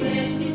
Yes,